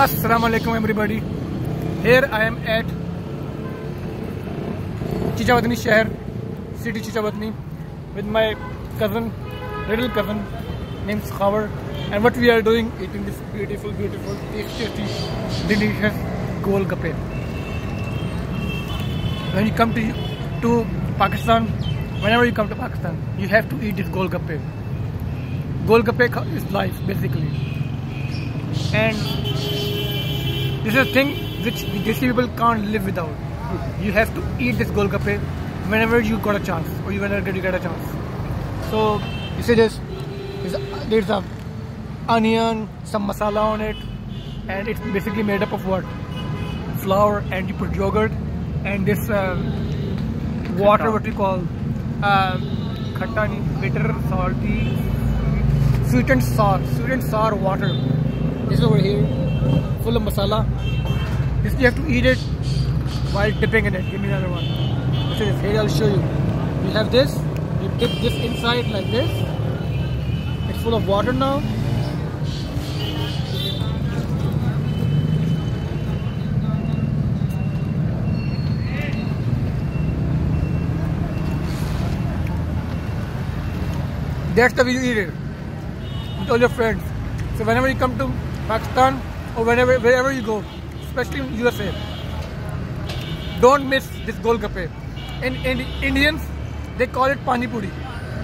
Assalamu alaikum everybody. Here I am at Chichawatni Shahar, city Chichawatni, with my cousin, little cousin named Khavar. And what we are doing, eating this beautiful, beautiful, tasty, delicious gol gappe. When you come to to Pakistan, whenever you come to Pakistan, you have to eat this gol gappe. Gol gappe is life, basically. And this is a thing which the Desi people can't live without. You have to eat this golgappe whenever you got a chance or you whenever you get a chance. So you see this, there's a onion, some masala on it and it's basically made up of what? Flour and you put yogurt and this uh, water what we call uh, khatta, bitter, salty, sweet and sour, sweet and sour water. This is over here full of masala. This you have to eat it while dipping in it. Give me another one. This is here I'll show you. You have this, you dip this inside like this. It's full of water now. That's the way you eat it with all your friends. So whenever you come to Pakistan, or whenever wherever you go, especially in USA, don't miss this golgappe. In, in Indians, they call it pani puri,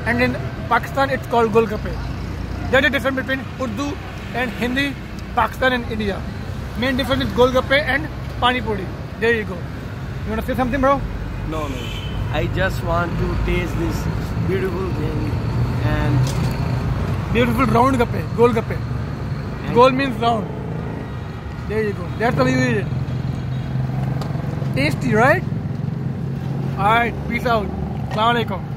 and in Pakistan, it's called golgappe. There's a difference between Urdu and Hindi, Pakistan and India. Main difference is golgappe and pani puri. There you go. You wanna say something, bro? No, no. I just want to taste this beautiful thing and beautiful round gappe, gol gappe. Gol means round. There you go. That's way you eat it. Tasty, right? Alright, peace out. Assalamu alaikum.